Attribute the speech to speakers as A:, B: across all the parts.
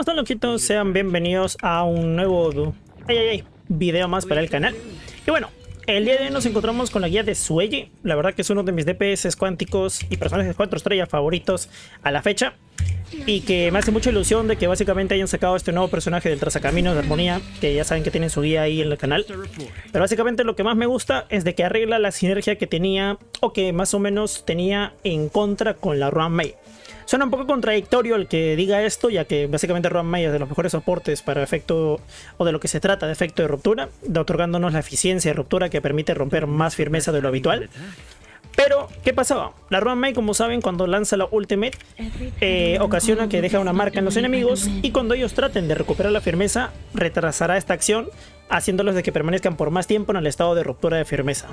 A: ¿Cómo están loquitos? Sean bienvenidos a un nuevo ay, video más para el canal. Y bueno, el día de hoy nos encontramos con la guía de Sueji. La verdad que es uno de mis DPS cuánticos y personajes 4 estrellas favoritos a la fecha. Y que me hace mucha ilusión de que básicamente hayan sacado este nuevo personaje del Trazacaminos de Armonía, que ya saben que tienen su guía ahí en el canal. Pero básicamente lo que más me gusta es de que arregla la sinergia que tenía, o que más o menos tenía en contra con la Ruan Mei. Suena un poco contradictorio el que diga esto, ya que básicamente Ruan Mei es de los mejores soportes para efecto, o de lo que se trata de efecto de ruptura, de otorgándonos la eficiencia de ruptura que permite romper más firmeza de lo habitual. Pero, ¿qué pasaba? La Ruan Mei, como saben, cuando lanza la Ultimate, eh, ocasiona que deja una marca en los enemigos y cuando ellos traten de recuperar la firmeza, retrasará esta acción, haciéndolos de que permanezcan por más tiempo en el estado de ruptura de firmeza.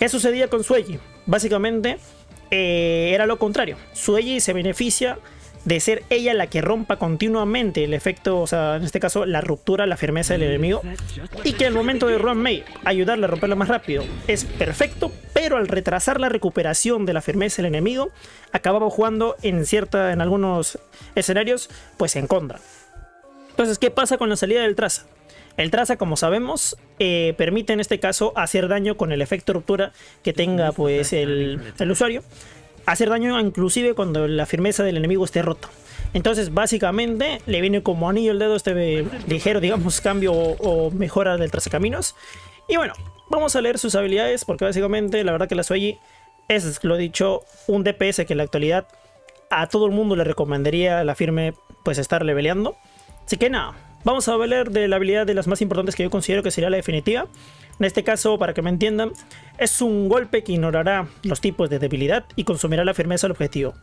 A: ¿Qué sucedía con Sueji? Básicamente, eh, era lo contrario. Sueji se beneficia de ser ella la que rompa continuamente el efecto, o sea, en este caso la ruptura, la firmeza del enemigo, y que al momento de Ruan Mei ayudarle a romperlo más rápido es perfecto, pero al retrasar la recuperación de la firmeza del enemigo, acababa jugando en cierta, en algunos escenarios, pues en contra. Entonces, ¿qué pasa con la salida del traza? El traza, como sabemos, eh, permite en este caso hacer daño con el efecto ruptura que tenga pues el, el usuario hacer daño inclusive cuando la firmeza del enemigo esté rota. Entonces básicamente le viene como anillo el dedo este ligero, digamos, cambio o, mejora del trazacaminos. Y bueno, vamos a leer sus habilidades porque básicamente la verdad que la Sueyi es, lo dicho, un DPS que en la actualidad a todo el mundo le recomendaría la firme pues estar leveleando. Así que nada, vamos a hablar de la habilidad de las más importantes que yo considero que sería la definitiva. En este caso, para que me entiendan, es un golpe que ignorará los tipos de debilidad y consumirá la firmeza del objetivo.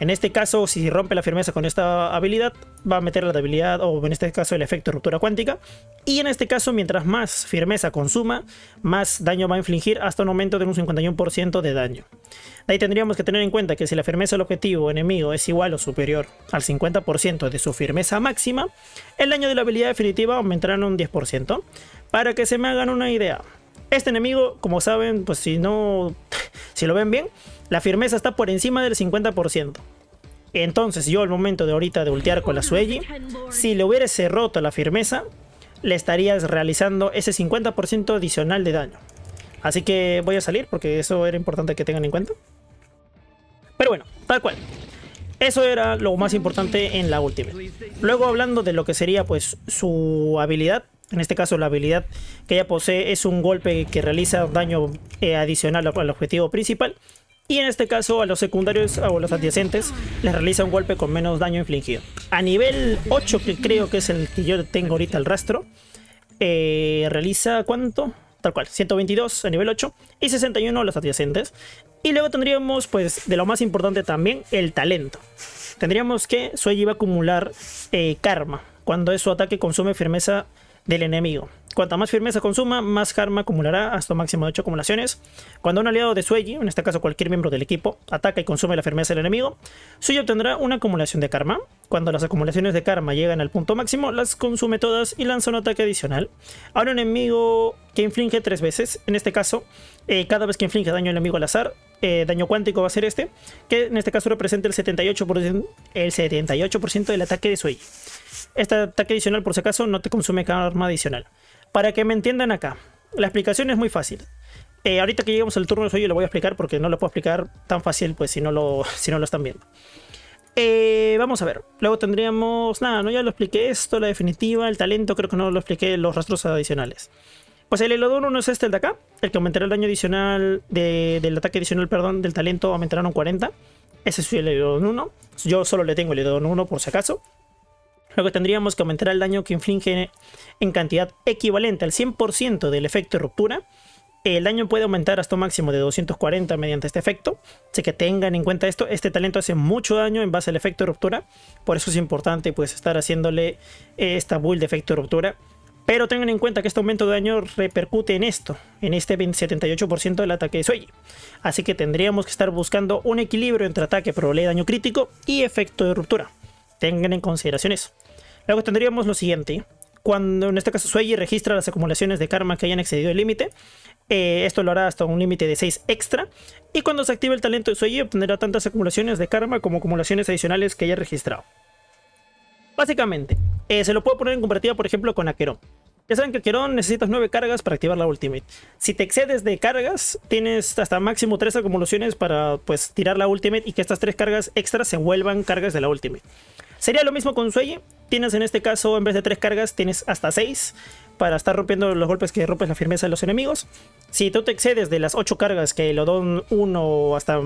A: En este caso, si rompe la firmeza con esta habilidad, va a meter la debilidad o en este caso el efecto ruptura cuántica. Y en este caso, mientras más firmeza consuma, más daño va a infligir hasta un aumento de un 51% de daño. De ahí tendríamos que tener en cuenta que si la firmeza del objetivo enemigo es igual o superior al 50% de su firmeza máxima, el daño de la habilidad definitiva aumentará en un 10%. Para que se me hagan una idea, este enemigo, como saben, pues si no, si lo ven bien, la firmeza está por encima del 50%. Entonces yo al momento de ahorita de ultear con la Sueji, si le hubiese roto la firmeza, le estarías realizando ese 50% adicional de daño. Así que voy a salir porque eso era importante que tengan en cuenta. Pero bueno, tal cual. Eso era lo más importante en la última. Luego hablando de lo que sería pues su habilidad, en este caso la habilidad que ella posee es un golpe que realiza daño eh, adicional al objetivo principal. Y en este caso a los secundarios o los adyacentes les realiza un golpe con menos daño infligido. A nivel 8, que creo que es el que yo tengo ahorita el rastro, eh, realiza ¿cuánto? Tal cual, 122 a nivel 8 y 61 a los adyacentes. Y luego tendríamos, pues, de lo más importante también, el talento. Tendríamos que Sueji va a acumular eh, karma cuando es su ataque consume firmeza del enemigo. Cuanta más firmeza consuma, más karma acumulará hasta un máximo de 8 acumulaciones. Cuando un aliado de Sueji, en este caso cualquier miembro del equipo, ataca y consume la firmeza del enemigo, Sueji obtendrá una acumulación de karma. Cuando las acumulaciones de karma llegan al punto máximo, las consume todas y lanza un ataque adicional. Ahora un enemigo que inflige 3 veces, en este caso, eh, cada vez que inflige daño al enemigo al azar, eh, daño cuántico va a ser este, que en este caso representa el 78%, el 78 del ataque de Sueji. Este ataque adicional, por si acaso, no te consume karma adicional. Para que me entiendan acá, la explicación es muy fácil. Eh, ahorita que lleguemos al turno de Sueji lo voy a explicar porque no lo puedo explicar tan fácil pues si no lo, si no lo están viendo. Eh, vamos a ver. Luego tendríamos... Nada, no ya lo expliqué esto, la definitiva, el talento, creo que no lo expliqué, los rastros adicionales. Pues el Elo 1 es este, el de acá, el que aumentará el daño adicional del ataque adicional, perdón, del talento aumentará un 40. Ese es el Elo 1. Yo solo le tengo el Elo 1 por si acaso. Luego tendríamos que aumentar el daño que inflige en cantidad equivalente al 100% del efecto de ruptura. El daño puede aumentar hasta un máximo de 240 mediante este efecto. Así que tengan en cuenta esto. Este talento hace mucho daño en base al efecto de ruptura. Por eso es importante pues estar haciéndole esta build de efecto de ruptura. Pero tengan en cuenta que este aumento de daño repercute en esto, en este 78% del ataque de Sueji. Así que tendríamos que estar buscando un equilibrio entre ataque, probabilidad de daño crítico y efecto de ruptura. Tengan en consideración eso. Luego tendríamos lo siguiente. Cuando en este caso Sueji registra las acumulaciones de karma que hayan excedido el límite, eh, esto lo hará hasta un límite de 6 extra. Y cuando se active el talento de Sueji obtendrá tantas acumulaciones de karma como acumulaciones adicionales que haya registrado. Básicamente, eh, se lo puedo poner en comparativa, por ejemplo, con Aqueron. Ya saben que Aqueron necesitas 9 cargas para activar la Ultimate. Si te excedes de cargas, tienes hasta máximo 3 acumulaciones para pues tirar la Ultimate y que estas 3 cargas extras se vuelvan cargas de la Ultimate. Sería lo mismo con Sueyi. Tienes en este caso, en vez de 3 cargas, tienes hasta 6 para estar rompiendo los golpes que rompes la firmeza de los enemigos. Si tú te excedes de las 8 cargas que el Odon 1 hasta,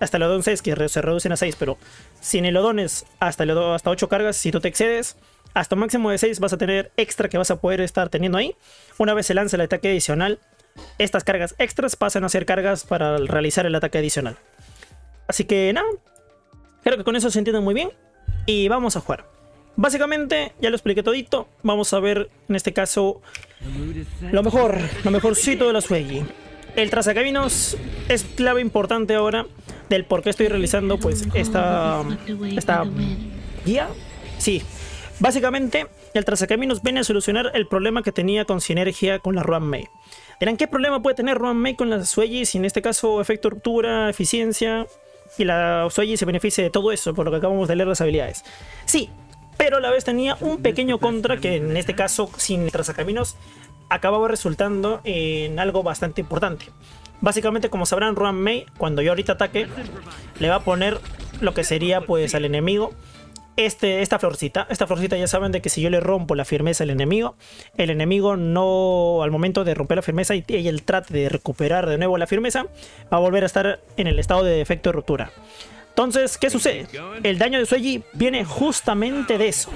A: hasta el Odon 6, que se reducen a 6, pero sin el Odones hasta, el hasta 8 cargas, si tú te excedes, hasta un máximo de 6 vas a tener extra que vas a poder estar teniendo ahí. Una vez se lance el ataque adicional, estas cargas extras pasan a ser cargas para realizar el ataque adicional. Así que nada, creo que con eso se entiende muy bien. Y vamos a jugar. Básicamente, ya lo expliqué todito. Vamos a ver, en este caso, lo mejor, lo mejorcito de la Suegi. El trazacaminos es clave importante ahora del por qué estoy realizando pues esta, esta guía. Sí, Básicamente, el trazacaminos viene a solucionar el problema que tenía con sinergia con la Ruan Mei. Dirán, ¿qué problema puede tener Ruan Mei con la Sueyi si en este caso efecto ruptura, eficiencia y la Sueyi se beneficia de todo eso por lo que acabamos de leer las habilidades? Sí, pero a la vez tenía un pequeño contra que en este caso sin trazacaminos acababa resultando en algo bastante importante. Básicamente, como sabrán, Ruan Mei, cuando yo ahorita ataque, le va a poner lo que sería pues al enemigo este, esta florcita. Esta florcita ya saben de que si yo le rompo la firmeza al enemigo, el enemigo no, al momento de romper la firmeza y, el trate de recuperar de nuevo la firmeza, va a volver a estar en el estado de defecto de ruptura. Entonces, ¿qué sucede? El daño de Sueji viene justamente de eso.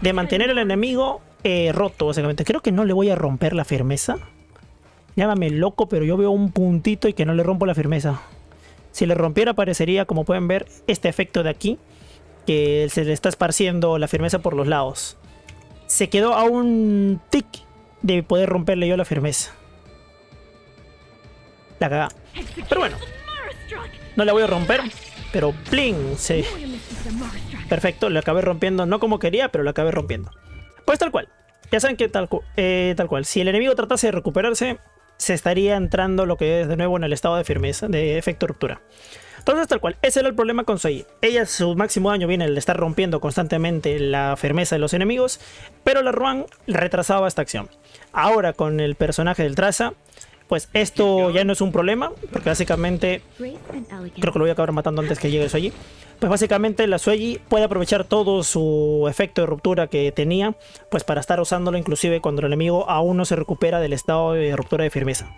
A: De mantener al enemigo eh, roto, básicamente. Creo que no le voy a romper la firmeza. Llámame loco, pero yo veo un puntito y que no le rompo la firmeza. Si le rompiera, aparecería, como pueden ver, este efecto de aquí que se le está esparciendo la firmeza por los lados. Se quedó a un tic de poder romperle yo la firmeza. La cagá. Pero bueno. No la voy a romper. Pero pling. Sí. Perfecto, le acabé rompiendo. No como quería, pero le acabé rompiendo. Pues tal cual. Ya saben que tal, eh, tal cual. Si el enemigo tratase de recuperarse, se estaría entrando lo que es de nuevo en el estado de firmeza, de efecto ruptura. Entonces, tal cual, ese era el problema con Soy. Ella, su máximo daño viene el estar rompiendo constantemente la firmeza de los enemigos, pero la Ruan retrasaba esta acción. Ahora, con el personaje del Traza, pues esto ya no es un problema, porque básicamente, creo que lo voy a acabar matando antes que llegue el Soyi. Pues básicamente la Sueyi puede aprovechar todo su efecto de ruptura que tenía, pues para estar usándolo inclusive cuando el enemigo aún no se recupera del estado de ruptura de firmeza.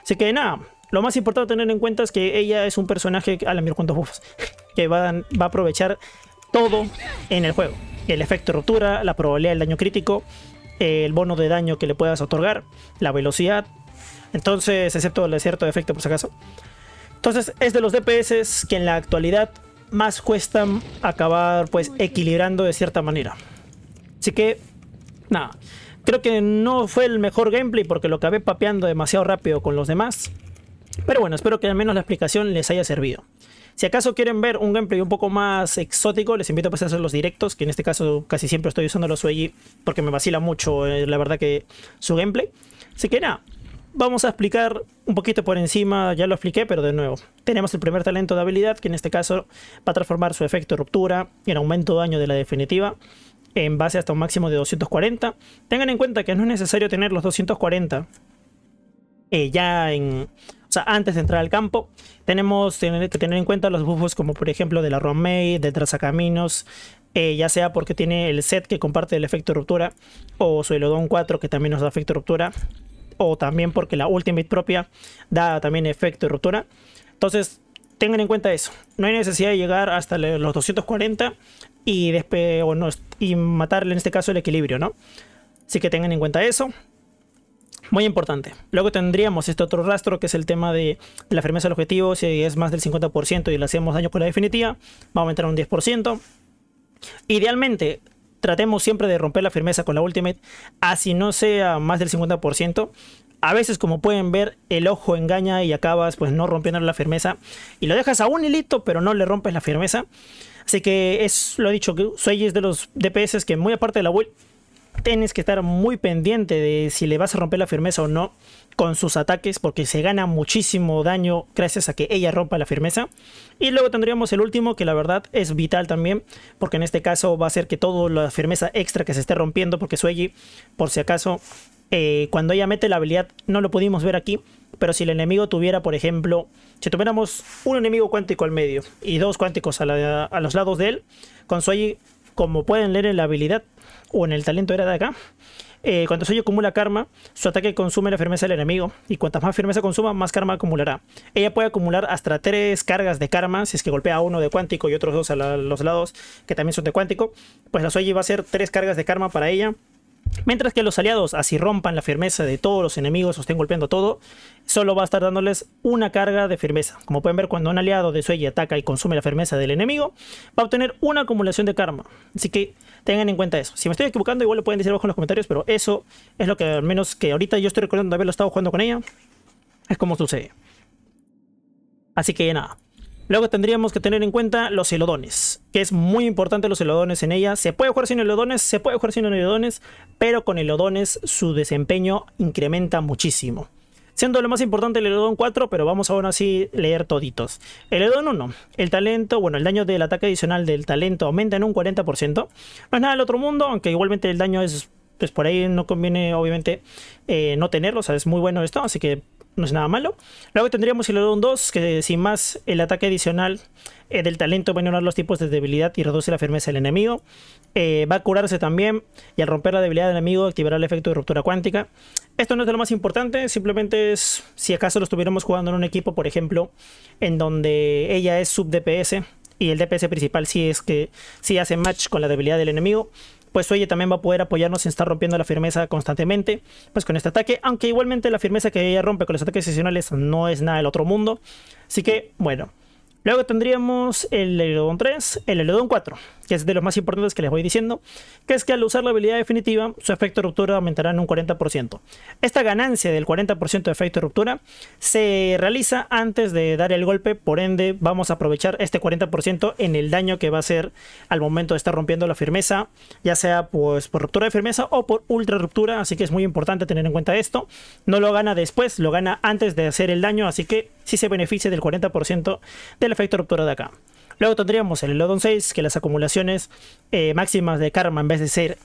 A: Así que nada, lo más importante a tener en cuenta es que ella es un personaje, a la mierda cuántos buffos, que va a, va a aprovechar todo en el juego. El efecto de ruptura, la probabilidad del daño crítico, el bono de daño que le puedas otorgar, la velocidad. Entonces, excepto el cierto efecto por si acaso. Entonces, es de los DPS que en la actualidad más cuestan acabar pues equilibrando de cierta manera. Así que, nada. Creo que no fue el mejor gameplay porque lo acabé papeando demasiado rápido con los demás. Pero bueno, espero que al menos la explicación les haya servido. Si acaso quieren ver un gameplay un poco más exótico, les invito a pasar a los directos, que en este caso casi siempre estoy usando los Sueyi porque me vacila mucho, eh, la verdad que su gameplay. Así que nada, vamos a explicar un poquito por encima, ya lo expliqué, pero de nuevo. Tenemos el primer talento de habilidad, que en este caso va a transformar su efecto de ruptura en aumento de daño de la definitiva, en base hasta un máximo de 240. Tengan en cuenta que no es necesario tener los 240 eh, ya en o sea, antes de entrar al campo, tenemos que tener en cuenta los buffos como por ejemplo de la Romay, de Trazacaminos, eh, ya sea porque tiene el set que comparte el efecto ruptura, o su Elodon 4 que también nos da efecto ruptura, o también porque la Ultimate propia da también efecto ruptura. Entonces, tengan en cuenta eso. No hay necesidad de llegar hasta los 240 y, y matarle en este caso el equilibrio, ¿no? Así que tengan en cuenta eso. Muy importante. Luego tendríamos este otro rastro que es el tema de la firmeza del objetivo. Si es más del 50% y le hacemos daño con la definitiva, va a aumentar un 10%. Idealmente, tratemos siempre de romper la firmeza con la ultimate, así no sea más del 50%. A veces, como pueden ver, el ojo engaña y acabas pues no rompiendo la firmeza. Y lo dejas a un hilito, pero no le rompes la firmeza. Así que es, lo dicho, que soy de los DPS que muy aparte de la tienes que estar muy pendiente de si le vas a romper la firmeza o no con sus ataques porque se gana muchísimo daño gracias a que ella rompa la firmeza. Y luego tendríamos el último que la verdad es vital también porque en este caso va a ser que toda la firmeza extra que se esté rompiendo porque Sueji por si acaso eh, cuando ella mete la habilidad no lo pudimos ver aquí pero si el enemigo tuviera por ejemplo si tuviéramos un enemigo cuántico al medio y dos cuánticos a, a los lados de él con Sueji como pueden leer en la habilidad o en el talento era de acá eh, cuando Soy acumula karma, su ataque consume la firmeza del enemigo. Y cuantas más firmeza consuma, más karma acumulará. Ella puede acumular hasta tres cargas de karma, si es que golpea uno de cuántico y otros dos a los lados que también son de cuántico. Pues la Soy va a ser tres cargas de karma para ella. Mientras que los aliados así rompan la firmeza de todos los enemigos o estén golpeando todo, solo va a estar dándoles una carga de firmeza. Como pueden ver, cuando un aliado de Sueya ataca y consume la firmeza del enemigo, va a obtener una acumulación de karma. Así que Tengan en cuenta eso. Si me estoy equivocando, igual lo pueden decir abajo en los comentarios, pero eso es lo que al menos que ahorita yo estoy recordando de haberlo estado jugando con ella. Es como sucede. Así que nada. Luego tendríamos que tener en cuenta los helodones, que es muy importante los helodones en ella. Se puede jugar sin helodones, se puede jugar sin helodones, pero con helodones su desempeño incrementa muchísimo. Siendo lo más importante el Eledon 4, pero vamos aún así leer toditos. El Eledon 1, el talento, bueno, el daño del ataque adicional del talento aumenta en un 40%. No es nada del otro mundo, aunque igualmente el daño es, pues por ahí no conviene obviamente eh, no tenerlo, o sea, es muy bueno esto, así que no es nada malo. Luego tendríamos el Eledon 2, que sin más el ataque adicional eh, del talento va a ignorar los tipos de debilidad y reduce la firmeza del enemigo. Eh, va a curarse también y al romper la debilidad del enemigo activará el efecto de ruptura cuántica. Esto no es de lo más importante, simplemente es si acaso lo estuviéramos jugando en un equipo, por ejemplo, en donde ella es sub DPS y el DPS principal sí es que sí hace match con la debilidad del enemigo, pues oye también va a poder apoyarnos en estar rompiendo la firmeza constantemente, pues con este ataque, aunque igualmente la firmeza que ella rompe con los ataques sesionales no es nada del otro mundo. Así que, bueno, Luego tendríamos el Eledon 3, el Eledon 4, que es de los más importantes que les voy diciendo, que es que al usar la habilidad definitiva, su efecto de ruptura aumentará en un 40%. Esta ganancia del 40% de efecto de ruptura se realiza antes de dar el golpe, por ende vamos a aprovechar este 40% en el daño que va a hacer al momento de estar rompiendo la firmeza, ya sea pues, por ruptura de firmeza o por ultra ruptura, así que es muy importante tener en cuenta esto. No lo gana después, lo gana antes de hacer el daño, así que sí se beneficia del 40% del efecto ruptura de acá. Luego tendríamos el Elodon 6, que las acumulaciones eh, máximas de karma en vez de ser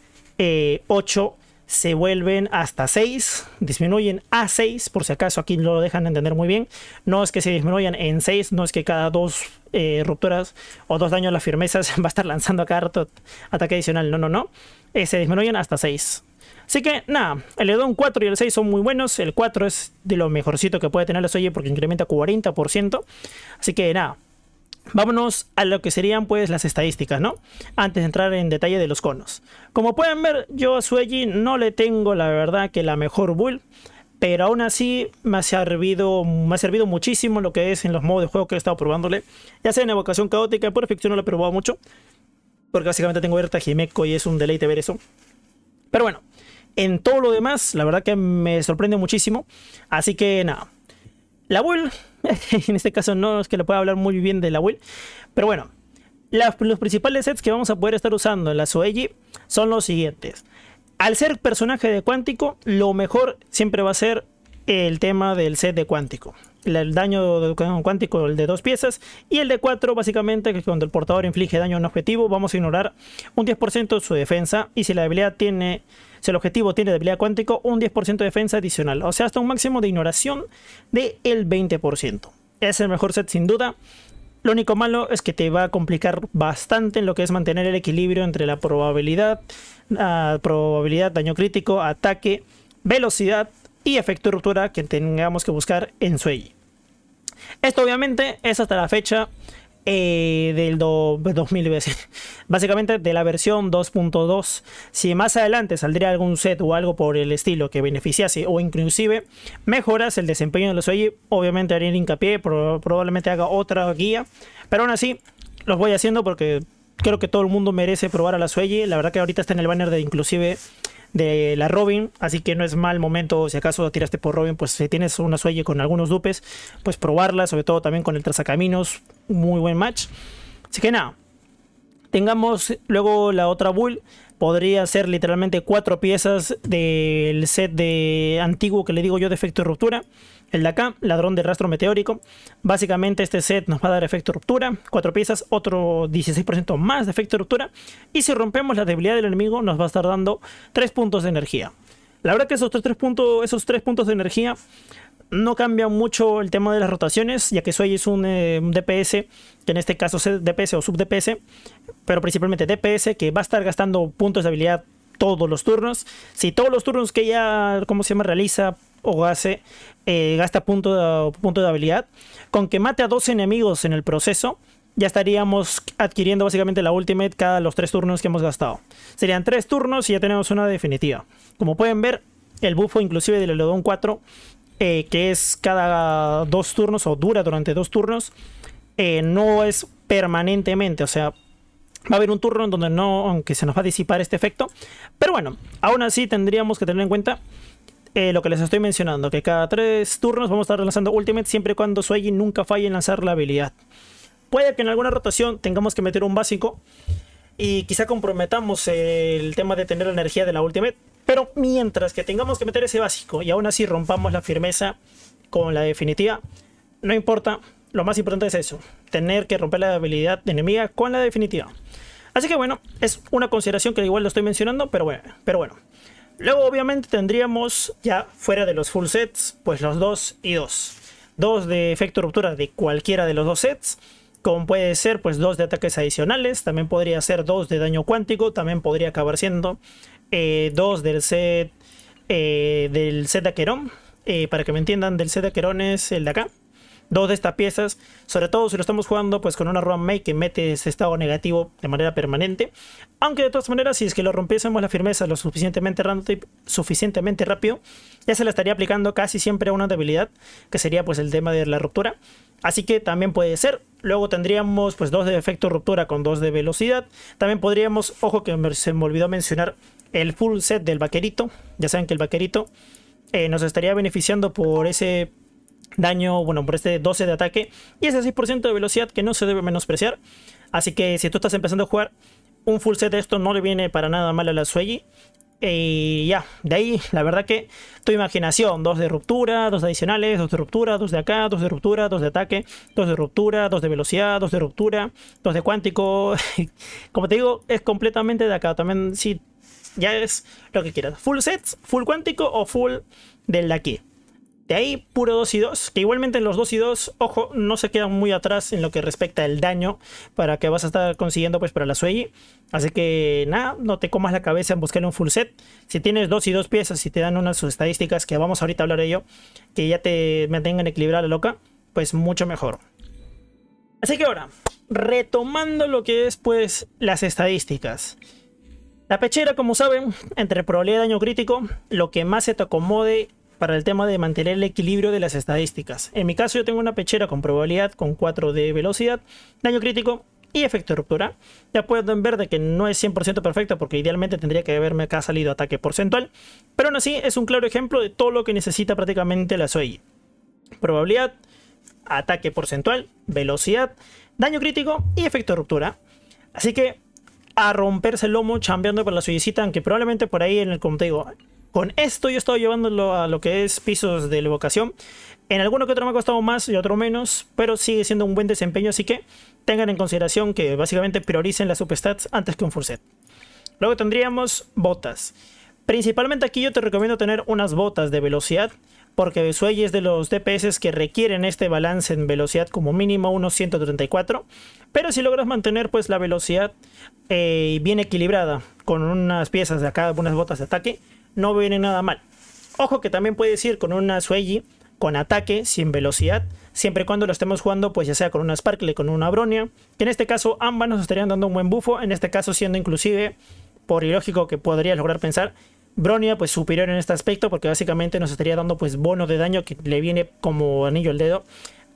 A: 8 eh, se vuelven hasta 6, disminuyen a 6, por si acaso aquí lo dejan entender muy bien. No es que se disminuyan en 6, no es que cada dos eh, rupturas o dos daños a la firmeza se va a estar lanzando a cada ataque adicional. No, no, no. se disminuyen hasta 6. Así que nada, el Edon 4 y el 6 son muy buenos. El 4 es de lo mejorcito que puede tener la Soye porque incrementa 40%. Así que nada, Vámonos a lo que serían pues las estadísticas, ¿no? Antes de entrar en detalle de los conos. Como pueden ver, yo a Sueji no le tengo la verdad que la mejor build. Pero aún así me ha servido, me ha servido muchísimo lo que es en los modos de juego que he estado probándole. Ya sea en evocación caótica, por ficción no lo he probado mucho. Porque básicamente tengo abierta Jimeco y es un deleite ver eso. Pero bueno, en todo lo demás, la verdad que me sorprende muchísimo. Así que nada. La build, en este caso no es que le pueda hablar muy bien de la build. Pero bueno, los principales sets que vamos a poder estar usando en la Soeji son los siguientes. Al ser personaje de cuántico, lo mejor siempre va a ser el tema del set de cuántico el daño cuántico, el de dos piezas, y el de cuatro, básicamente, que cuando el portador inflige daño a un objetivo, vamos a ignorar un 10% de su defensa, y si la habilidad tiene, si el objetivo tiene debilidad cuántico, un 10% de defensa adicional, o sea, hasta un máximo de ignoración del el 20%. Es el mejor set sin duda. Lo único malo es que te va a complicar bastante en lo que es mantener el equilibrio entre la probabilidad, ah, probabilidad, daño crítico, ataque, velocidad y efecto de ruptura que tengamos que buscar en Sueji. Esto obviamente es hasta la fecha eh, del 2000, básicamente de la versión 2.2. Si más adelante saldría algún set o algo por el estilo que beneficiase o inclusive mejoras el desempeño de los OI, obviamente haría hincapié, probablemente haga otra guía, pero aún así los voy haciendo porque creo que todo el mundo merece probar a la Sueyi. La verdad que ahorita está en el banner de inclusive de la Robin, así que no es mal momento, si acaso tiraste por Robin, pues si tienes una suelle con algunos dupes, pues probarla, sobre todo también con el trazacaminos, muy buen match. Así que nada, Tengamos luego la otra bull, podría ser literalmente cuatro piezas del set de antiguo que le digo yo de efecto de ruptura. El de acá, ladrón de rastro meteórico. Básicamente este set nos va a dar efecto de ruptura, cuatro piezas, otro 16% más de efecto de ruptura. Y si rompemos la debilidad del enemigo nos va a estar dando 3 puntos de energía. La verdad que esos tres puntos, esos tres puntos de energía no cambia mucho el tema de las rotaciones, ya que soy es un, eh, DPS, que en este caso es DPS o sub DPS, pero principalmente DPS, que va a estar gastando puntos de habilidad todos los turnos. Si todos los turnos que ella, ¿cómo se llama?, realiza o hace, eh, gasta punto de, punto de habilidad, con que mate a dos enemigos en el proceso, ya estaríamos adquiriendo básicamente la ultimate cada los tres turnos que hemos gastado. Serían tres turnos y ya tenemos una definitiva. Como pueden ver, el bufo inclusive del Elodon 4 eh, que es cada dos turnos o dura durante dos turnos, eh, no es permanentemente, o sea, va a haber un turno en donde no, aunque se nos va a disipar este efecto, pero bueno, aún así tendríamos que tener en cuenta eh, lo que les estoy mencionando, que cada tres turnos vamos a estar lanzando Ultimate siempre y cuando Swaggy nunca falle en lanzar la habilidad. Puede que en alguna rotación tengamos que meter un básico y quizá comprometamos el tema de tener la energía de la Ultimate, pero mientras que tengamos que meter ese básico y aún así rompamos la firmeza con la definitiva, no importa. Lo más importante es eso, tener que romper la habilidad enemiga con la definitiva. Así que bueno, es una consideración que igual lo estoy mencionando, pero bueno. Pero bueno. Luego obviamente tendríamos ya fuera de los full sets, pues los 2 y 2. 2 de efecto ruptura de cualquiera de los dos sets. Como puede ser, pues 2 de ataques adicionales. También podría ser 2 de daño cuántico. También podría acabar siendo eh, dos del set eh, del set de Aquerón. Eh, para que me entiendan, del set de Aquerón es el de acá. Dos de estas piezas, sobre todo si lo estamos jugando pues con una run make que mete ese estado negativo de manera permanente. Aunque de todas maneras, si es que lo rompiésemos la firmeza lo suficientemente, suficientemente rápido, ya se le estaría aplicando casi siempre a una debilidad, que sería pues el tema de la ruptura. Así que también puede ser. Luego tendríamos pues dos de efecto ruptura con dos de velocidad. También podríamos, ojo que se me olvidó mencionar, el full set del vaquerito. Ya saben que el vaquerito eh, nos estaría beneficiando por ese daño, bueno, por este 12 de ataque y ese 6% de velocidad que no se debe menospreciar. Así que si tú estás empezando a jugar, un full set de esto no le viene para nada mal a la Sueyi. Y ya, de ahí, la verdad que tu imaginación, dos de ruptura, dos adicionales, dos de ruptura, dos de acá, dos de ruptura, dos de ataque, dos de ruptura, dos de velocidad, dos de ruptura, dos de cuántico. Como te digo, es completamente de acá. También ya es lo que quieras. Full sets, full cuántico o full del de aquí. De ahí puro 2 y 2, que igualmente en los 2 y 2, ojo, no se quedan muy atrás en lo que respecta al daño para que vas a estar consiguiendo pues para la Sueyi. Así que nada, no te comas la cabeza en buscar un full set. Si tienes 2 y 2 piezas y te dan unas estadísticas que vamos ahorita a hablar de ello, que ya te mantengan equilibrada la loca, pues mucho mejor. Así que ahora, retomando lo que es pues las estadísticas. La pechera, como saben, entre probabilidad de daño crítico, lo que más se te acomode para el tema de mantener el equilibrio de las estadísticas. En mi caso yo tengo una pechera con probabilidad con 4 de velocidad, daño crítico y efecto de ruptura. Ya pueden ver de que no es 100% perfecto porque idealmente tendría que haberme acá salido ataque porcentual, pero aún así es un claro ejemplo de todo lo que necesita prácticamente la SOI. Probabilidad, ataque porcentual, velocidad, daño crítico y efecto de ruptura. Así que a romperse el lomo chambeando por la suyecita, aunque probablemente por ahí en el, como te digo, con esto yo he estado llevándolo a lo que es pisos de evocación. En alguno que otro me ha costado más y otro menos, pero sigue siendo un buen desempeño, así que tengan en consideración que básicamente prioricen las substats antes que un full set. Luego tendríamos botas. Principalmente aquí yo te recomiendo tener unas botas de velocidad porque Suey es de los DPS que requieren este balance en velocidad como mínimo unos 134, pero si logras mantener pues la velocidad eh, bien equilibrada con unas piezas de acá, unas botas de ataque, no viene nada mal. Ojo que también puedes ir con una Sueyi con ataque sin velocidad, siempre y cuando lo estemos jugando pues ya sea con una Sparkle, con una Bronia, que en este caso ambas nos estarían dando un buen bufo, en este caso siendo inclusive, por ilógico que podrías lograr pensar, Bronia pues superior en este aspecto porque básicamente nos estaría dando pues bono de daño que le viene como anillo al dedo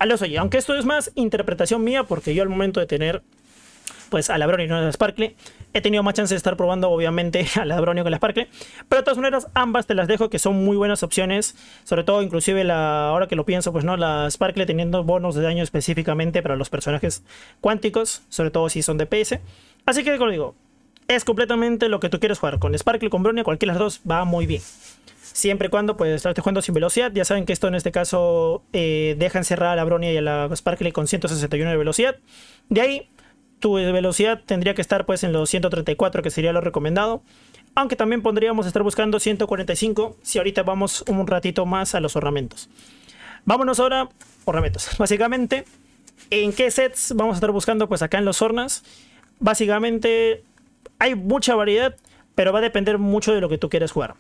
A: a los oye. Aunque esto es más interpretación mía porque yo al momento de tener pues a la Brony y no a Sparkle. He tenido más chance de estar probando, obviamente, a la Brony que a la Sparkle. Pero de todas maneras, ambas te las dejo que son muy buenas opciones. Sobre todo, inclusive, la, ahora que lo pienso, pues no, la Sparkle teniendo bonos de daño específicamente para los personajes cuánticos. Sobre todo si son de PS. Así que, como digo, es completamente lo que tú quieres jugar. Con Sparkle, con Brony, cualquiera de las dos va muy bien. Siempre y cuando pues estés jugando sin velocidad. Ya saben que esto en este caso eh, deja encerrada a la Brony y a la Sparkle con 161 de velocidad. De ahí tu velocidad tendría que estar pues en los 134 que sería lo recomendado. Aunque también podríamos estar buscando 145 si ahorita vamos un ratito más a los ornamentos. Vámonos ahora, ornamentos. Básicamente, ¿en qué sets vamos a estar buscando? Pues acá en los hornas. Básicamente hay mucha variedad, pero va a depender mucho de lo que tú quieras jugar.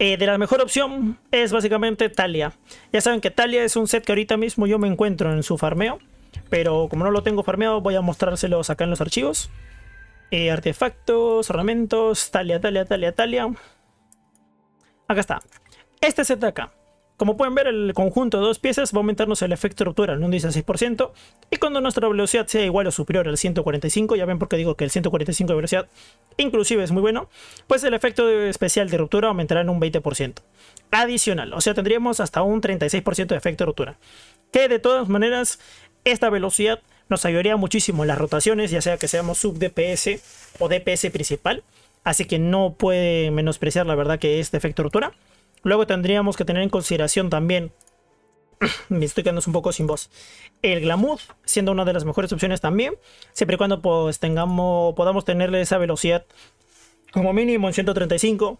A: Eh, de la mejor opción es básicamente Talia. Ya saben que Talia es un set que ahorita mismo yo me encuentro en su farmeo. Pero como no lo tengo farmeado, voy a mostrárselos acá en los archivos. Eh, artefactos, ornamentos, Talia, Talia, Talia, Talia. Acá está. Este set de acá. Como pueden ver, el conjunto de dos piezas va a aumentarnos el efecto de ruptura en un 16%. Y cuando nuestra velocidad sea igual o superior al 145, ya ven por qué digo que el 145 de velocidad inclusive es muy bueno, pues el efecto especial de ruptura aumentará en un 20%. Adicional, o sea, tendríamos hasta un 36% de efecto de ruptura. Que de todas maneras, esta velocidad nos ayudaría muchísimo en las rotaciones, ya sea que seamos sub DPS o DPS principal. Así que no puede menospreciar la verdad que este efecto de ruptura. Luego tendríamos que tener en consideración también, me estoy quedando un poco sin voz, el glamour, siendo una de las mejores opciones también, siempre y cuando pues tengamos, podamos tenerle esa velocidad como mínimo en 135.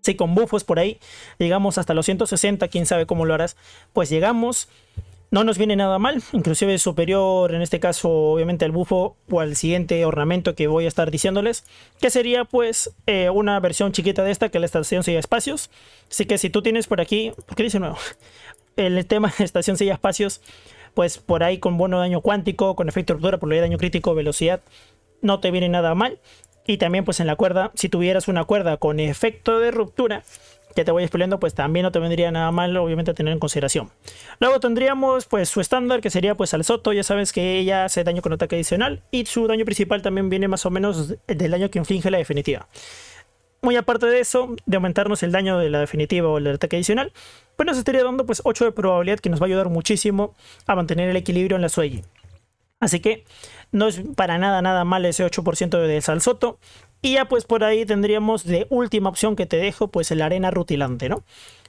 A: Si con buffos por ahí llegamos hasta los 160, quién sabe cómo lo harás, pues llegamos. No nos viene nada mal, inclusive superior en este caso obviamente al bufo o al siguiente ornamento que voy a estar diciéndoles, que sería pues eh, una versión chiquita de esta que la estación sella espacios. Así que si tú tienes por aquí, ¿por qué dice nuevo? El tema de estación sella espacios, pues por ahí con bono daño cuántico, con efecto ruptura, por de daño crítico, velocidad, no te viene nada mal. Y también pues en la cuerda, si tuvieras una cuerda con efecto de ruptura, que te voy explicando, pues también no te vendría nada mal, obviamente, tener en consideración. Luego tendríamos, pues, su estándar, que sería, pues, al Soto. Ya sabes que ella hace daño con ataque adicional. Y su daño principal también viene más o menos del daño que inflige la definitiva. Muy aparte de eso, de aumentarnos el daño de la definitiva o el ataque adicional, pues nos estaría dando, pues, 8 de probabilidad, que nos va a ayudar muchísimo a mantener el equilibrio en la suelle. Así que no es para nada, nada mal ese 8% de Salsoto. Y ya pues por ahí tendríamos de última opción que te dejo, pues el arena rutilante, ¿no?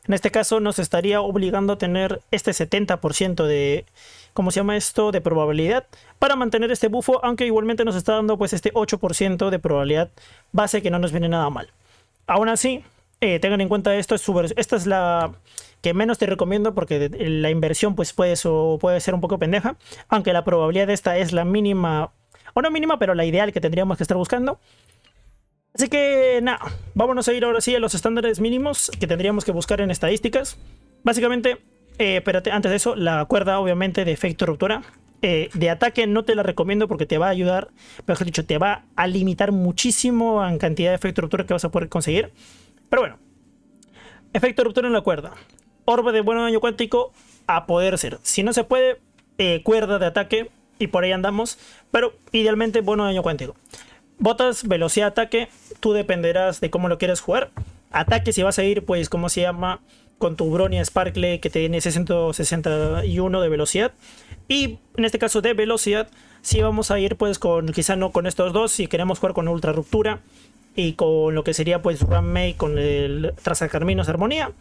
A: En este caso nos estaría obligando a tener este 70% de, ¿cómo se llama esto? De probabilidad para mantener este bufo, aunque igualmente nos está dando pues este 8% de probabilidad base que no nos viene nada mal. Aún así, eh, tengan en cuenta esto, es esta es la que menos te recomiendo porque la inversión pues puede, puede ser un poco pendeja, aunque la probabilidad de esta es la mínima, o no mínima, pero la ideal que tendríamos que estar buscando. Así que nada, vámonos a ir ahora sí a los estándares mínimos que tendríamos que buscar en estadísticas. Básicamente, eh, espérate, antes de eso, la cuerda obviamente de efecto ruptura. Eh, de ataque no te la recomiendo porque te va a ayudar, mejor dicho, te va a limitar muchísimo en cantidad de efecto ruptura que vas a poder conseguir. Pero bueno, efecto ruptura en la cuerda. Orbe de buen daño cuántico a poder ser. Si no se puede, eh, cuerda de ataque y por ahí andamos. Pero idealmente bueno daño cuántico. Botas, velocidad, ataque. Tú dependerás de cómo lo quieras jugar. Ataque, si vas a ir, pues, ¿cómo se llama? Con tu Bronia Sparkle que tiene 661 de velocidad. Y en este caso de velocidad, si vamos a ir, pues, con quizá no con estos dos. Si queremos jugar con Ultra Ruptura y con lo que sería, pues, Ram May con el Trazacarminos Armonía.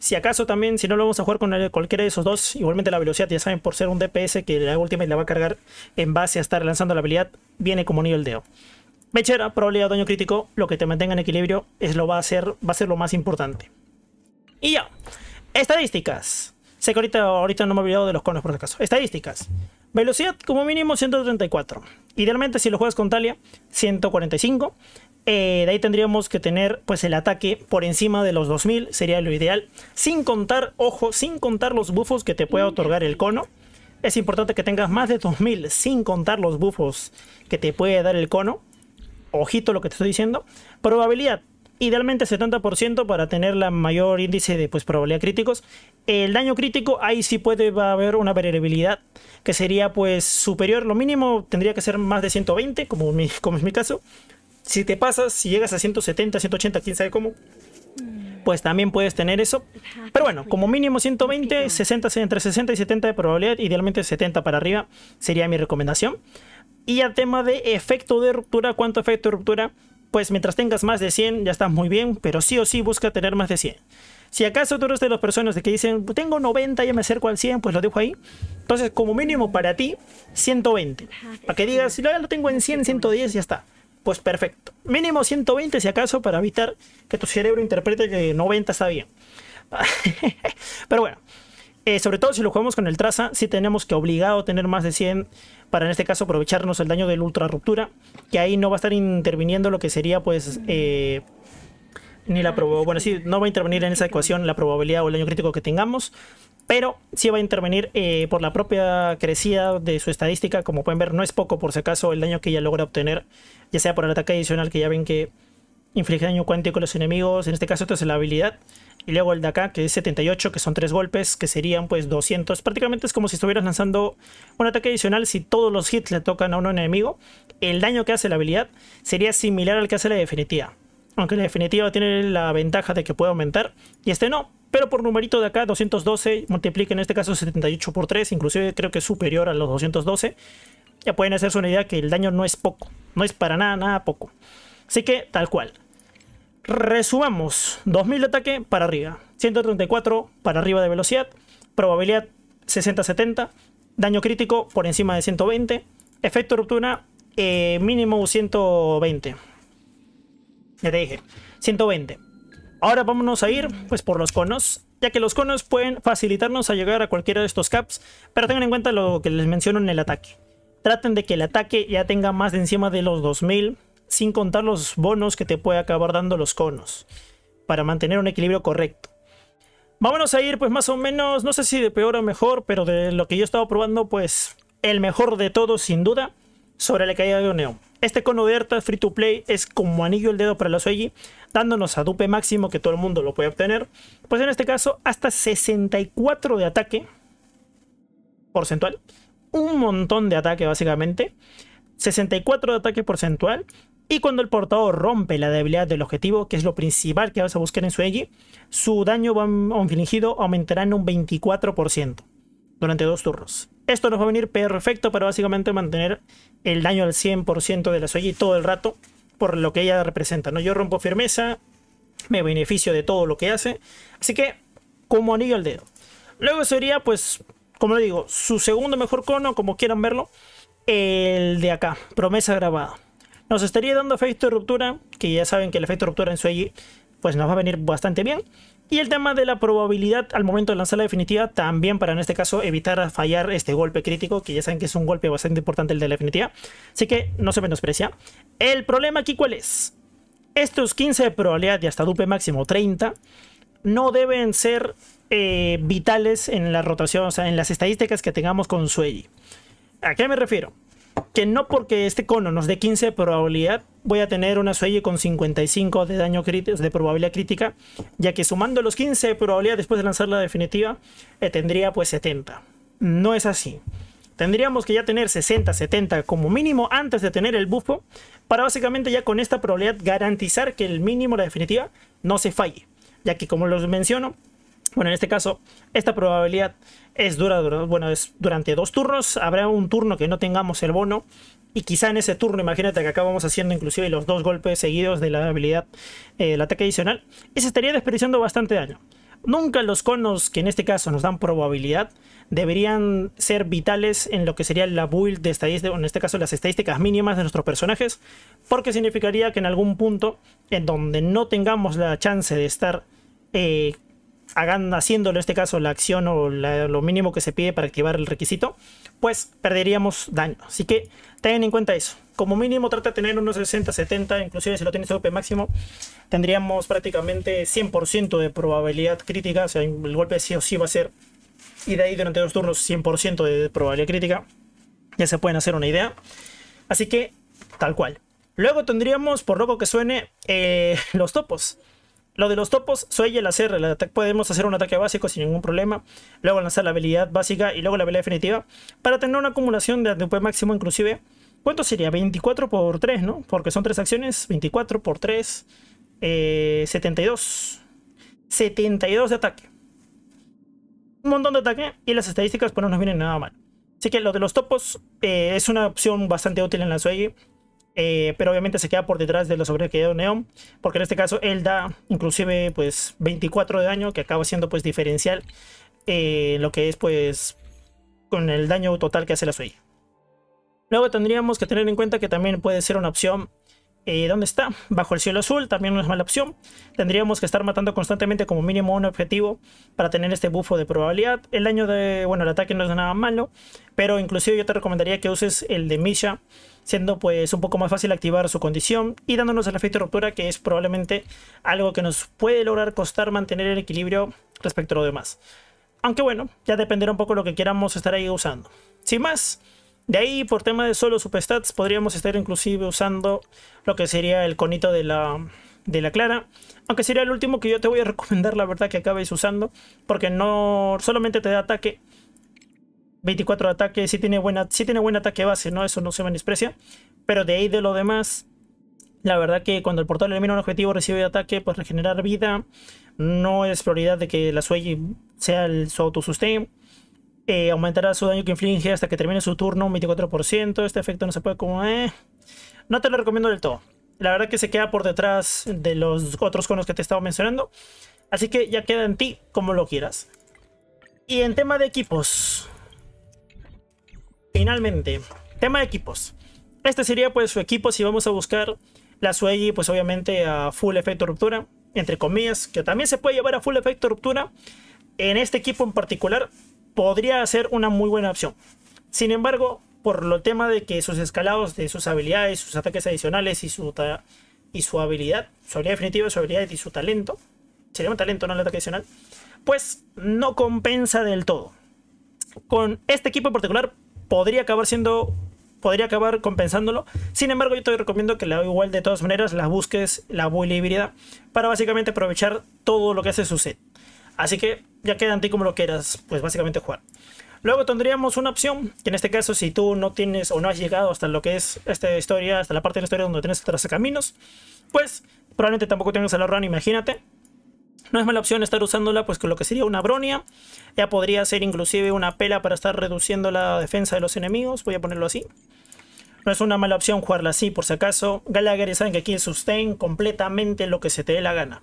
A: Si acaso también, si no lo vamos a jugar con cualquiera de esos dos, igualmente la velocidad, ya saben, por ser un DPS que la última la va a cargar en base a estar lanzando la habilidad, viene como nivel de Mechera, probabilidad de daño crítico, lo que te mantenga en equilibrio es lo va a ser, va a ser lo más importante. Y ya, estadísticas. Sé que ahorita, no me he olvidado de los conos por si acaso. Estadísticas. Velocidad como mínimo 134. Idealmente si lo juegas con Talia, 145. Eh, de ahí tendríamos que tener pues el ataque por encima de los 2000, sería lo ideal. Sin contar, ojo, sin contar los buffos que te pueda otorgar el cono. Es importante que tengas más de 2000 sin contar los buffos que te puede dar el cono ojito lo que te estoy diciendo, probabilidad idealmente 70% para tener la mayor índice de pues, probabilidad críticos. El daño crítico, ahí sí puede va a haber una variabilidad que sería pues superior, lo mínimo tendría que ser más de 120, como, como es mi caso. Si te pasas, si llegas a 170, 180, quién sabe cómo, pues también puedes tener eso. Pero bueno, como mínimo 120, 60, entre 60 y 70 de probabilidad, idealmente 70 para arriba sería mi recomendación. Y al tema de efecto de ruptura, ¿cuánto efecto de ruptura? Pues mientras tengas más de 100 ya estás muy bien, pero sí o sí busca tener más de 100. Si acaso tú eres de las personas de que dicen, tengo 90, ya me acerco al 100, pues lo dejo ahí. Entonces, como mínimo para ti, 120. Para que digas, si ya lo tengo en 100, 110, ya está. Pues perfecto. Mínimo 120 si acaso para evitar que tu cerebro interprete que 90 está bien. Pero bueno, eh, sobre todo si lo jugamos con el traza, sí tenemos que obligado tener más de 100 para en este caso aprovecharnos el daño del ultra ruptura, que ahí no va a estar interviniendo lo que sería pues... Eh, ni la probabilidad, bueno, sí, no va a intervenir en esa ecuación la probabilidad o el daño crítico que tengamos, pero sí va a intervenir eh, por la propia crecida de su estadística. Como pueden ver, no es poco por si acaso el daño que ella logra obtener, ya sea por el ataque adicional que ya ven que inflige daño cuántico a los enemigos. En este caso, esto es la habilidad. Y luego el de acá, que es 78, que son tres golpes, que serían pues 200. Prácticamente es como si estuvieras lanzando un ataque adicional si todos los hits le tocan a un enemigo. El daño que hace la habilidad sería similar al que hace la definitiva. Aunque la definitiva tiene la ventaja de que puede aumentar y este no. Pero por numerito de acá, 212, multiplica en este caso 78 por 3, inclusive creo que es superior a los 212. Ya pueden hacerse una idea que el daño no es poco, no es para nada, nada poco. Así que tal cual. Resumamos, 2000 de ataque para arriba, 134 para arriba de velocidad, probabilidad 60-70, daño crítico por encima de 120, efecto ruptura eh, mínimo 120. Ya te dije, 120. Ahora vámonos a ir pues por los conos, ya que los conos pueden facilitarnos a llegar a cualquiera de estos caps, pero tengan en cuenta lo que les menciono en el ataque. Traten de que el ataque ya tenga más de encima de los 2000, sin contar los bonos que te puede acabar dando los conos, para mantener un equilibrio correcto. Vámonos a ir pues más o menos, no sé si de peor o mejor, pero de lo que yo he estado probando pues el mejor de todos sin duda, sobre la caída de neón. Este cono de Erta Free to Play es como anillo el dedo para la Sueji, dándonos a dupe máximo que todo el mundo lo puede obtener. Pues en este caso, hasta 64 de ataque porcentual. Un montón de ataque básicamente. 64 de ataque porcentual. Y cuando el portador rompe la debilidad del objetivo, que es lo principal que vas a buscar en su su daño infligido aumentará en un 24% durante dos turnos. Esto nos va a venir perfecto para básicamente mantener el daño al 100% de la Soji todo el rato por lo que ella representa. ¿no? Yo rompo firmeza, me beneficio de todo lo que hace. Así que, como anillo al dedo. Luego sería, pues, como le digo, su segundo mejor cono, como quieran verlo, el de acá, promesa grabada. Nos estaría dando efecto de ruptura, que ya saben que el efecto de ruptura en Sueji pues nos va a venir bastante bien. Y el tema de la probabilidad al momento de lanzar la definitiva, también para en este caso evitar fallar este golpe crítico, que ya saben que es un golpe bastante importante el de la definitiva. Así que no se menosprecia. El problema aquí cuál es? Estos 15 de probabilidad y hasta dupe máximo 30 no deben ser eh, vitales en la rotación, o sea, en las estadísticas que tengamos con Sueji. ¿A qué me refiero? Que no porque este cono nos dé 15 de probabilidad, voy a tener una suelle con 55 de daño crítico, de probabilidad crítica, ya que sumando los 15 de probabilidad después de lanzar la definitiva, eh, tendría pues 70. No es así. Tendríamos que ya tener 60, 70 como mínimo antes de tener el bufo, para básicamente ya con esta probabilidad garantizar que el mínimo, la definitiva, no se falle. Ya que como los menciono, bueno, en este caso, esta probabilidad es dura, bueno, es durante dos turnos. Habrá un turno que no tengamos el bono. Y quizá en ese turno, imagínate que acabamos haciendo inclusive los dos golpes seguidos de la habilidad, eh, el ataque adicional. Y se estaría desperdiciando bastante daño. Nunca los conos, que en este caso nos dan probabilidad, deberían ser vitales en lo que sería la build de estadísticas, en este caso las estadísticas mínimas de nuestros personajes, porque significaría que en algún punto en donde no tengamos la chance de estar eh, hagan, haciéndolo en este caso la acción o lo mínimo que se pide para activar el requisito, pues perderíamos daño. Así que tengan en cuenta eso. Como mínimo trata de tener unos 60, 70, inclusive si lo tienes tope máximo, tendríamos prácticamente 100% de probabilidad crítica, o sea, el golpe sí o sí va a ser, y de ahí durante dos turnos 100% de probabilidad crítica, ya se pueden hacer una idea. Así que, tal cual. Luego tendríamos, por loco que suene, eh, los topos. Lo de los topos, soy el hacer, el podemos hacer un ataque básico sin ningún problema, luego lanzar la habilidad básica y luego la habilidad definitiva para tener una acumulación de ATP máximo inclusive. ¿Cuánto sería? 24 por 3, ¿no? Porque son tres acciones, 24 por 3, 72. 72 de ataque. Un montón de ataque y las estadísticas pues no nos vienen nada mal. Así que lo de los topos eh, es una opción bastante útil en la Sway. Eh, pero obviamente se queda por detrás de los sobre que Neon, porque en este caso él da inclusive pues 24 de daño, que acaba siendo pues diferencial eh, lo que es pues con el daño total que hace la suya. Luego tendríamos que tener en cuenta que también puede ser una opción eh, ¿Dónde está? Bajo el cielo azul, también no es mala opción. Tendríamos que estar matando constantemente como mínimo un objetivo para tener este bufo de probabilidad. El daño de, bueno, el ataque no es nada malo, pero inclusive yo te recomendaría que uses el de Misha, siendo pues un poco más fácil activar su condición y dándonos el efecto de ruptura, que es probablemente algo que nos puede lograr costar mantener el equilibrio respecto a lo demás. Aunque bueno, ya dependerá un poco de lo que queramos estar ahí usando. Sin más, de ahí, por tema de solo substats, podríamos estar inclusive usando lo que sería el conito de la, de la clara. Aunque sería el último que yo te voy a recomendar, la verdad, que acabes usando. Porque no solamente te da ataque. 24 de ataque, sí tiene, buena, sí tiene buen ataque base, ¿no? Eso no se menosprecia. Pero de ahí de lo demás, la verdad que cuando el portal elimina un objetivo recibe ataque, pues regenerar vida. No es prioridad de que la Sway sea su autosustain. Eh, aumentará su daño que inflige hasta que termine su turno un 24%. Este efecto no se puede como... Eh. No te lo recomiendo del todo. La verdad que se queda por detrás de los otros conos que te estaba mencionando. Así que ya queda en ti como lo quieras. Y en tema de equipos. Finalmente, tema de equipos. Este sería pues su equipo si vamos a buscar la Sueyi, pues obviamente a full efecto ruptura. Entre comillas, que también se puede llevar a full efecto ruptura. En este equipo en particular podría ser una muy buena opción. Sin embargo, por lo tema de que sus escalados de sus habilidades, sus ataques adicionales y su, y su habilidad, su habilidad definitiva, su habilidad y su talento, sería un talento, no el ataque adicional, pues no compensa del todo. Con este equipo en particular podría acabar siendo podría acabar compensándolo. Sin embargo, yo te recomiendo que la igual de todas maneras la busques la híbrida para básicamente aprovechar todo lo que hace su set. Así que ya queda en ti como lo quieras, pues básicamente jugar. Luego tendríamos una opción, que en este caso si tú no tienes o no has llegado hasta lo que es esta historia, hasta la parte de la historia donde tienes caminos, pues probablemente tampoco tengas el run, imagínate. No es mala opción estar usándola pues con lo que sería una bronia. Ya podría ser inclusive una pela para estar reduciendo la defensa de los enemigos, voy a ponerlo así. No es una mala opción jugarla así por si acaso. Gallagher saben que aquí sustain completamente lo que se te dé la gana.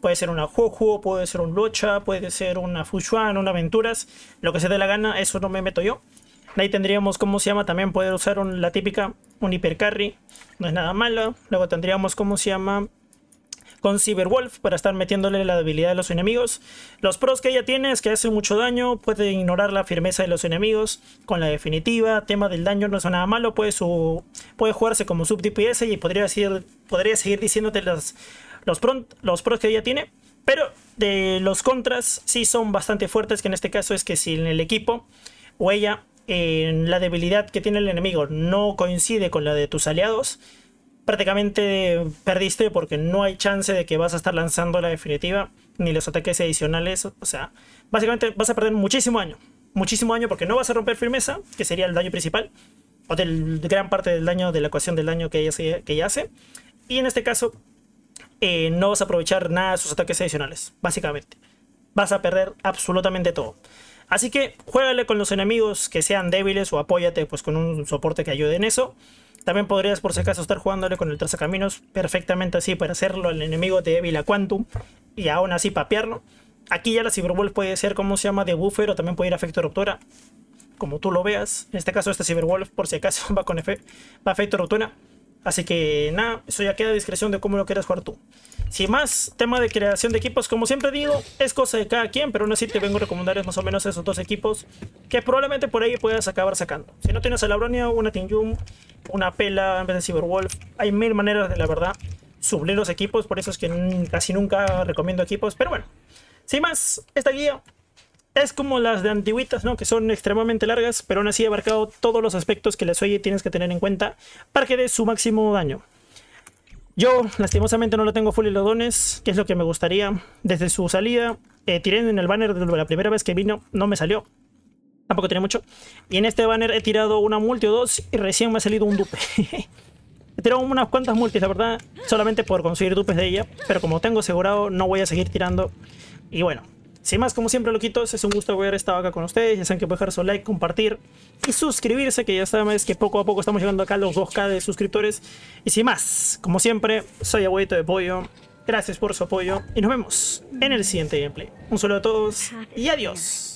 A: Puede ser una Jojo, puede ser un Lucha, puede ser una Fushuan, una Aventuras. Lo que se dé la gana, eso no me meto yo. ahí tendríamos, ¿cómo se llama? También poder usar la típica, un hipercarry. No es nada malo. Luego tendríamos, ¿cómo se llama? Con Cyberwolf para estar metiéndole la debilidad de los enemigos. Los pros que ella tiene es que hace mucho daño, puede ignorar la firmeza de los enemigos con la definitiva. Tema del daño no es nada malo, puede, su, puede jugarse como sub DPS y podría, podría seguir diciéndote las, los, los pros que ella tiene. Pero de los contras sí son bastante fuertes, que en este caso es que si en el equipo o ella, en la debilidad que tiene el enemigo no coincide con la de tus aliados, prácticamente perdiste porque no hay chance de que vas a estar lanzando la definitiva ni los ataques adicionales. O sea, básicamente vas a perder muchísimo daño. Muchísimo daño porque no vas a romper firmeza, que sería el daño principal, o del, de gran parte del daño de la ecuación del daño que ella, que ella hace. Y en este caso, eh, no vas a aprovechar nada de sus ataques adicionales, básicamente. Vas a perder absolutamente todo. Así que juégale con los enemigos que sean débiles o apóyate pues con un soporte que ayude en eso. También podrías por si acaso estar jugándole con el trazacaminos perfectamente así para hacerlo al enemigo débil a Quantum y aún así papearlo. Aquí ya la Cyberwolf puede ser como se llama de buffer o también puede ir a efecto ruptura. Como tú lo veas. En este caso este Cyberwolf por si acaso va con va a efecto ruptura. Así que nada, eso ya queda a discreción de cómo lo quieras jugar tú. Sin más, tema de creación de equipos, como siempre digo, es cosa de cada quien, pero aún así te vengo a recomendar más o menos esos dos equipos que probablemente por ahí puedas acabar sacando. Si no tienes a la Bronia, una Tinjum, una Pela en vez de Cyberwolf, hay mil maneras de la verdad subir los equipos, por eso es que casi nunca recomiendo equipos, pero bueno. Sin más, esta guía es como las de antiguitas, ¿no? Que son extremadamente largas, pero aún así he abarcado todos los aspectos que la Oye tienes que tener en cuenta para que dé su máximo daño. Yo, lastimosamente, no lo tengo full dones, que es lo que me gustaría. Desde su salida, eh, tiré en el banner de la primera vez que vino, no me salió. Tampoco tiene mucho. Y en este banner he tirado una multi o dos y recién me ha salido un dupe. he tirado unas cuantas multis, la verdad, solamente por conseguir dupes de ella. Pero como tengo asegurado, no voy a seguir tirando. Y bueno, sin más, como siempre, loquitos, es un gusto haber estado acá con ustedes. Ya saben que pueden dejar su like, compartir y suscribirse, que ya saben que poco a poco estamos llegando acá a los 2K de suscriptores. Y sin más, como siempre, soy Abuelito de Pollo. Gracias por su apoyo y nos vemos en el siguiente gameplay. Un saludo a todos y adiós.